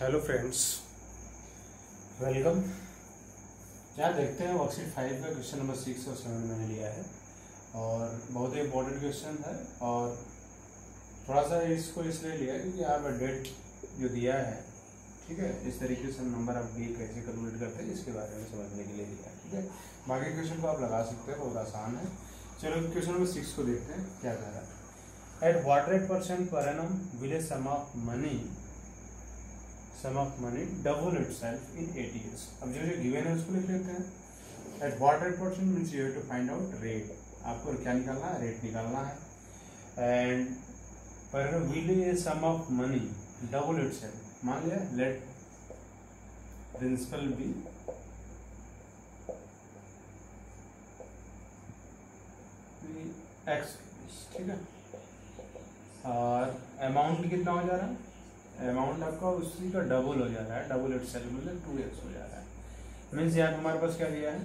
Hello friends welcome यहाँ देखते हैं वर्कशीट फाइव का क्वेश्चन नंबर सिक्स और सेवन मैंने लिया है। और बहुत ही इम्पोर्टेंट क्वेश्चन है, और थोड़ा सा इसको इसलिए लिया क्योंकि पर डेट जो दिया है, ठीक है, इस तरीके से नंबर आप डे कैसे कैलकुलेट करते हैं, इसके बारे में समझने के लिए लिया ठीक है? बाकी क्वेश्चन को आप लगा सकते हैं, बहुत आसान है। चलो क्वेश्चन नंबर सिक्स को देखते हैं, क्या कह रहा है। At what rate percent per annum will sum of money sum of money double itself in eight years अब जो जो गिवन है उसको लिख लेते हैं। At what rate percent means you to find out rate आपको क्या निकालना है? रेट निकालना है। And per will a sum of money double itself मान लिया? लेट प्रिंसिपल बी एक्स ठीक है? और अमाउंट कितना हो जा रहा है? अमाउंट आपका उसी का डबल हो जा रहा है डबल इट सेल्फ मतलब टू एक्स हो जा रहा है। मीन्स यहाँ हमारे पास क्या दिया है?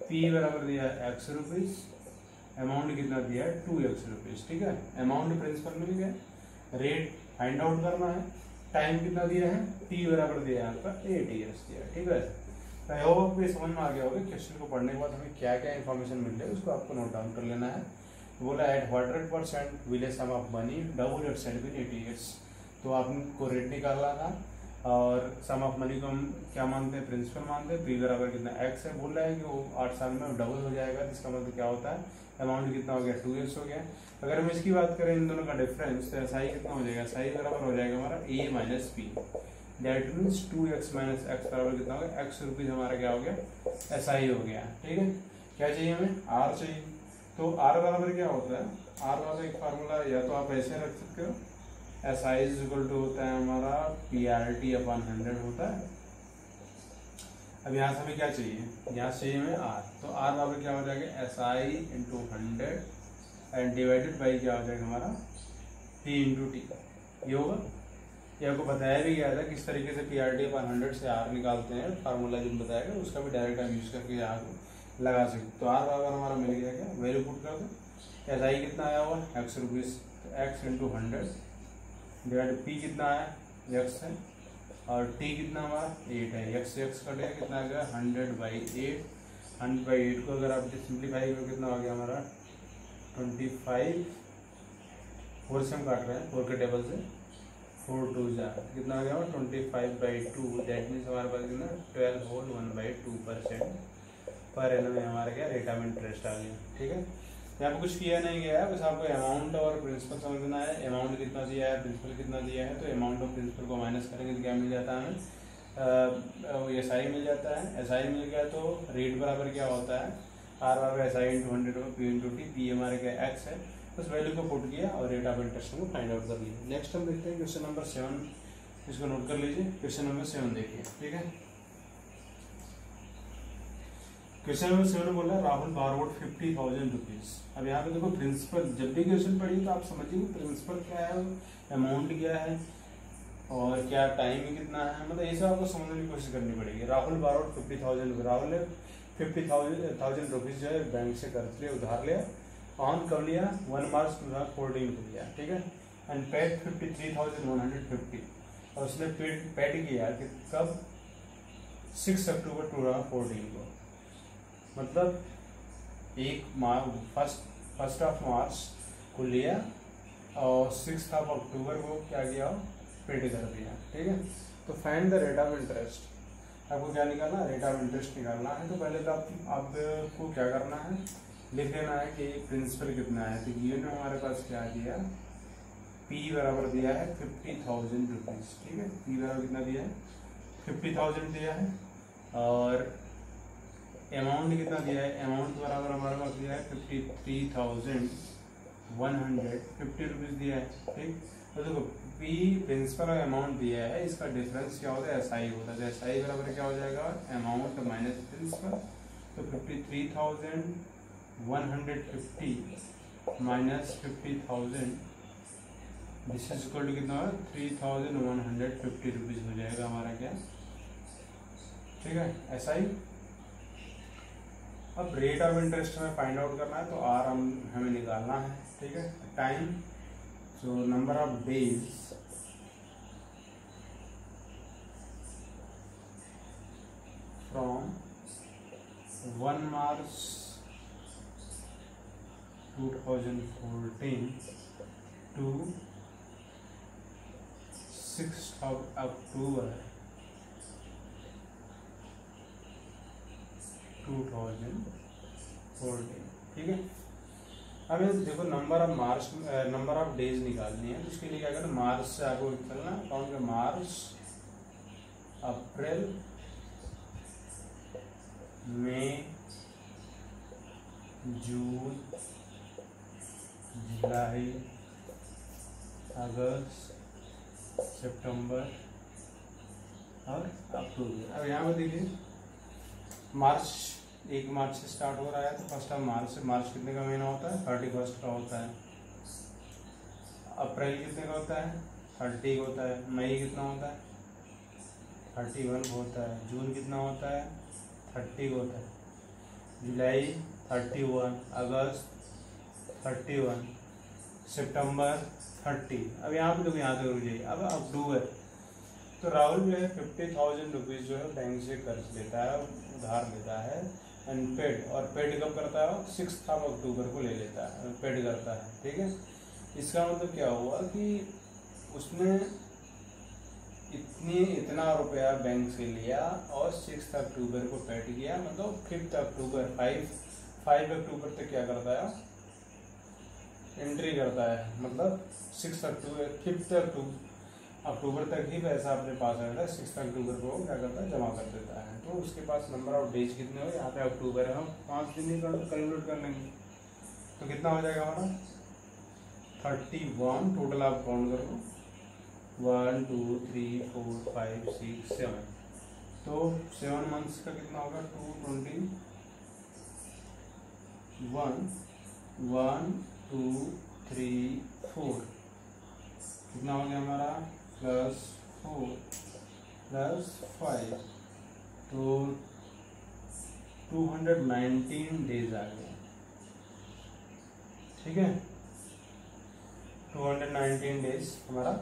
पी बराबर दिया है एक्स रुपीज़ अमाउंट कितना दिया है? टू एक्स रुपीज़ ठीक है? अमाउंट प्रिंसिपल मिल गया। रेट फाइंड आउट करना है। टाइम कितना दिया है? टी बराबर दिया है आपका एट ईयर्स दिया ठीक है? आई होप आपको समझ में आ गया होगा क्वेश्चन को पढ़ने के बाद हमें क्या क्या इन्फॉर्मेशन मिल रही है, उसको आपको नोट डाउन कर लेना है। बोला at hundred percent will sum of money double itself in eight years तो आपको रेट निकालना था और सम ऑफ़ मनी को हम क्या मानते हैं? प्रिंसिपल मानते हैं। पी बराबर कितना? एक्स है, बोल रहा है कि वो आठ साल में डबल हो जाएगा इसका मतलब क्या होता है? अमाउंट कितना हो गया? टू ईयर्स हो गया। अगर हम इसकी बात करें, इन दोनों का डिफरेंस तो एस कितना हो जाएगा? एस बराबर हो जाएगा हमारा A minus P that means two x minus x बराबर कितना हो गया? एक्स रुपीज़ हमारा क्या हो गया? एस आई हो गया। ठीक है? क्या चाहिए हमें? आर चाहिए। तो आर बराबर क्या होता है? आर वाला एक फार्मूला या तो आप ऐसे रख सकते हो S I is equal to होता है हमारा P R T upon hundred होता है। अब यहाँ से हमें क्या चाहिए? यहाँ से चाहिए हमें आर तो आर बराबर क्या हो जाएगा? S I into hundred and divided by क्या हो जाएगा हमारा? पी इंटू टी ये होगा। ये आपको बताया भी गया था किस तरीके से P R T upon hundred से आर निकालते हैं। फार्मूला जो बताया गया उसका भी डायरेक्ट हम यूज़ करके को लगा सकते तो आर बराबर हमारा मिल गया क्या? वैल्यू पुट कर दो। एस आई कितना आया हुआ? X rupees x into hundred divide P कितना आया एक्स है। और टी कितना हमारा एट है। एक्स एक्स कटेगा कितना आ गया? Hundred by eight hundred by eight को अगर आप सिंप्लीफाई करो, कितना आ गया हमारा? ट्वेंटी फाइव फोर से हम काट रहे हैं फोर के टेबल से। फोर टू जा। कितना आ गया हमारा? Twenty five by two that means हमारे पास कितना? Twelve whole one by two percent per annum में हमारा क्या? रेट ऑफ़ इंटरेस्ट आ गया। ठीक है? यहाँ पे कुछ किया नहीं गया है, बस आपको अमाउंट और प्रिंसिपल समझना है अमाउंट कितना दिया है प्रिंसिपल कितना दिया है तो अमाउंट और प्रिंसिपल को माइनस करेंगे तो क्या मिल जाता है हमें? एस आई मिल जाता है। एस आई मिल गया तो रेट बराबर क्या होता है? आर बराबर S I into hundred P into T P हमारे क्या एक्स है। उस वैल्यू को पुट किया और रेट ऑफ़ इंटरेस्ट को फाइंड आउट कर लिया। नेक्स्ट हम देखते हैं क्वेश्चन नंबर सेवन इसको नोट कर लीजिए। क्वेश्चन नंबर सेवन देखिए। ठीक है? क्वेश्चन नंबर सेवन बोला, Rahul borrowed fifty thousand rupees अब यहाँ पे देखो प्रिंसिपल जब भी क्वेश्चन पढ़िए तो आप समझिए प्रिंसिपल क्या है अमाउंट क्या है, और क्या टाइम कितना है। मतलब ये सब आपको समझने की कोशिश करनी पड़ेगी। Rahul borrowed fifty thousand Rahul ने फिफ्टी थाउज़ेंड थाउज़ेंड रुपीज़ जो है बैंक से कर्ज लिया, उधार लिया ऑन कर लिया one March two thousand fourteen को लिया, ठीक है? And paid fifty three thousand one hundred fifty और उसने पेड पेड किया कि कब? Six October two thousand fourteen को। मतलब एक March, first first of March को लिया और सिक्स ऑफ़ अक्टूबर को क्या किया? पेड कर दिया ठीक है? तो find the rate of interest आपको क्या निकालना? रेट ऑफ़ इंटरेस्ट निकालना है। तो पहले तो आप, आपको क्या करना है? लिख देना है कि प्रिंसिपल कितना है। तो ये ने हमारे पास क्या दिया? पी बराबर दिया है फिफ्टी थाउज़ेंड रुपीज़ ठीक है? पी बराबर कितना दिया है? फिफ्टी थाउज़ेंड दिया है। और अमाउंट कितना दिया है? अमाउंट बराबर हमारे पास दिया है fifty three thousand one hundred fifty rupees दिया है, ठीक? तो देखो पी प्रिंसिपल और अमाउंट दिया है, इसका डिफरेंस क्या होता है? एस आई होता है। एस आई बराबर क्या हो जाएगा? अमाउंट माइनस प्रिंसिपल तो fifty three thousand one hundred fifty minus fifty thousand this is equal to कितना three thousand one hundred fifty rupees हो जाएगा हमारा क्या? ठीक है? एस आई अब रेट ऑफ़ इंटरेस्ट हमें फाइंड आउट करना है तो आर हम, हमें निकालना है, ठीक है? Time so number of days from one March 2014 to six of October October 2014 ठीक है? अब ये देखो number of March number of days निकालनी है तो इसके लिए क्या करना मार्च से आपको निकलना कौन के मार्च अप्रैल मई जून जुलाई अगस्त सितंबर और अक्टूबर अब यहाँ पर देखिए। मार्च एक मार्च से स्टार्ट हो रहा है तो फ़र्स्ट ऑफ़ मार्च से मार्च कितने का महीना होता है? थर्टी फ़र्स्ट का होता है। अप्रैल कितने का होता है? थर्टी होता है। मई कितना होता है? थर्टी वन होता है। जून कितना होता है? थर्टी होता है। जुलाई थर्टी वन, अगस्त थर्टी वन, सितंबर थर्टी। अब यहाँ पे देखो यहाँ तक रुक जाइए अब अक्टूबर तो राहुल जो है फिफ्टी थाउज़ेंड रुपीज़ जो है बैंक से कर्ज लेता है, उधार लेता है। एंड पेड और पेड कब करता है सिक्स अक्टूबर को ले लेता है पेड करता है, ठीक है? इसका मतलब क्या हुआ कि उसने इतनी, इतना रुपया बैंक से लिया और सिक्स अक्टूबर को पेड किया मतलब fifth October five five October तक क्या करता है एंट्री करता है मतलब सिक्स अक्टूबर फिफ्थ अक्टूबर अक्टूबर तक ही पैसा अपने पास रहता है सिक्स अक्टूबर को क्या करता है, जमा कर देता है। तो उसके पास नंबर ऑफ़ डेज़ कितने हो? यहाँ पे अक्टूबर है। हम पाँच दिन ही कैलकुलेट कर लेंगे। तो कितना हो जाएगा हमारा? थर्टी वन टोटल आप काउंट करो। One two three four five six seven तो सेवन मंथ्स का कितना होगा? Two twenty one one two three four कितना हो गया हमारा? प्लस फोर प्लस फाइव तो टू हंड्रेड नाइनटीन डेज़ आ गए ठीक है? टू हंड्रेड नाइनटीन डेज़ हमारा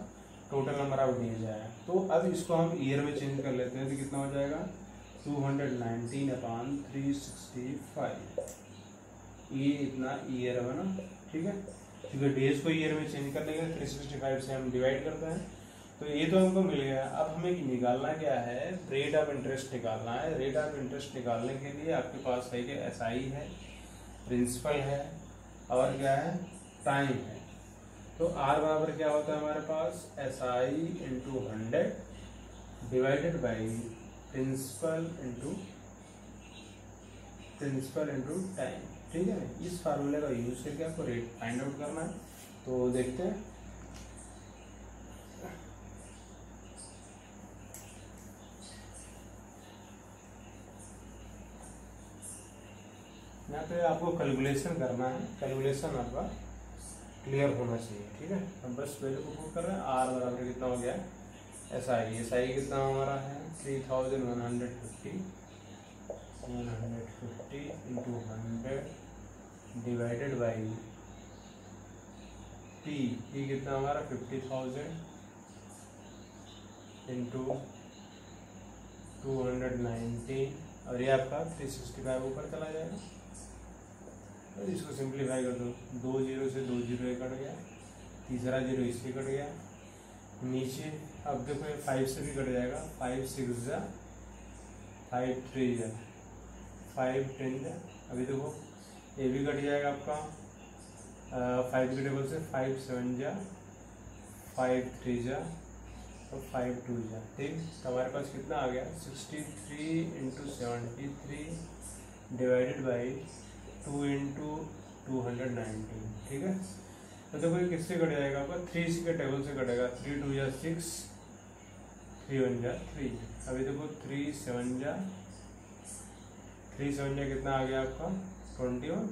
टोटल नंबर ऑफ़ डेज़ आया तो अब इसको हम ईयर में चेंज कर लेते हैं तो कितना हो जाएगा? Two hundred nineteen upon three sixty five ये इतना ईयर है ना? ठीक है? क्योंकि डेज़ को ईयर में चेंज करने के थ्री सिक्सटी फाइव से हम डिवाइड करते हैं। तो ये तो हमको मिल गया। अब हमें निकालना क्या है? रेट ऑफ़ इंटरेस्ट निकालना है। रेट ऑफ़ इंटरेस्ट निकालने के लिए आपके पास है कि एस आई है प्रिंसिपल है और क्या है? टाइम है। तो आर बराबर क्या होता है हमारे पास? S I into hundred divided by principal into principal into time ठीक है? इस फार्मूले का यूज़ करके आपको रेट फाइंड आउट करना है। तो देखते हैं। यहाँ पे आपको कैलकुलेशन करना है। कैलकुलेशन आपका क्लियर होना चाहिए, ठीक है? हम बस वैल्यू को पुट कर रहे हैं। आर बराबर कितना हो गया? एस आई एस आई कितना हमारा है? Three thousand one hundred fifty one hundred fifty into hundred divided by P P कितना हमारा? Fifty thousand into two hundred nineteen और ये आपका थ्री सिक्सटी फाइव ऊपर चला जाएगा। इसको सिंप्लीफाई कर दो। दो ज़ीरो से दो ज़ीरो कट गया। तीसरा ज़ीरो इससे कट गया। नीचे, अब देखो ये फाइव से भी कट जाएगा। फाइव सिक्स जा। फाइव थ्री जा। फाइव टेन जा। अभी देखो, ये भी कट जाएगा आपका। फाइव के टेबल से फाइव सेवन जा। फाइव थ्री जा। और फाइव टू जा। ठीक तो हमारे पास कितना आ गया? Sixty three into seventy three divided by two into two hundred nineteen, ठीक है? तो देखो ये किससे कट जाएगा आपका? थ्री सी के टेबल से कटेगा थ्री टू या सिक्स थ्री वन जा थ्री अभी देखो थ्री सेवन जा थ्री सेवन जा कितना आ गया आपका? ट्वेंटी वन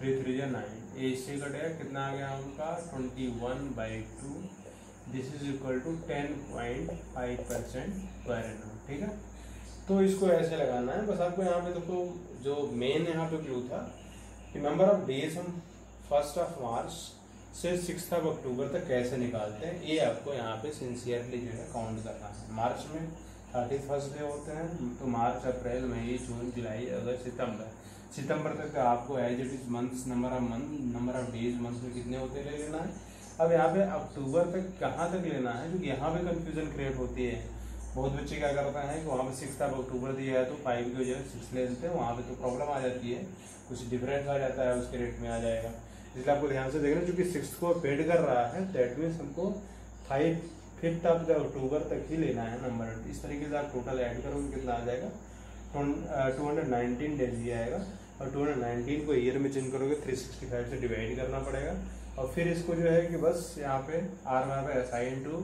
थ्री थ्री जा नाइन ए इससे कटेगा कितना आ गया आपका? Twenty one by two this is equal to ten point five percent per annum ठीक है? तो इसको ऐसे लगाना है। बस आपको यहाँ पे देखो जो मेन यहाँ पे क्लू था कि नंबर ऑफ़ डेज़ हम फ़र्स्ट ऑफ़ मार्च से सिक्स ऑफ़ अक्टूबर तक कैसे निकालते हैं? ये आपको यहाँ पे सिंसियरली जो है काउंट करना है। मार्च में थर्टी फ़र्स्ट डे होते हैं तो मार्च अप्रैल मई जून जुलाई अगस्त सितंबर सितंबर तक आपको as it is months number of month number of days month में कितने होते ले लेना है। अब यहाँ पे अक्टूबर तक कहाँ तक लेना है? क्योंकि यहाँ पे कंफ्यूजन क्रिएट होती है। बहुत बच्चे क्या करते हैं कि वहाँ पे सिक्स ऑफ़ अक्टूबर दिया है तो फाइव की वजह सिक्स ले लेते हैं, वहाँ पे तो प्रॉब्लम आ जाती है। कुछ डिफरेंस आ जाता है, उसके रेट में आ जाएगा। इसलिए आपको ध्यान से देखना, चूँकि सिक्स को पेड कर रहा है दैट मीन्स हमको five fifth of the October तक ही लेना है नंबर इस तरीके से आप टोटल ऐड करोगे, कितना आ जाएगा? टू हंड्रेड नाइनटीन डेज़ ही आएगा। और टू हंड्रेड नाइनटीन को ईयर में चेंज करोगे थ्री सिक्सटी फाइव से डिवाइड करना पड़ेगा। और फिर इसको जो है कि बस यहाँ पे आर में पे S I into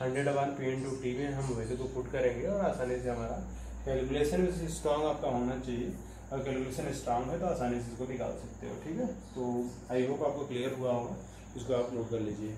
hundred one P two T में हम वैसे को पुट करेंगे और आसानी से हमारा कैलकुलेशन स्ट्रांग आपका होना चाहिए। और कैलकुलेशन स्ट्रांग है तो आसानी से इसको निकाल सकते हो, ठीक है? तो आई होप आपको क्लियर हुआ होगा। इसको आप नोट कर लीजिए।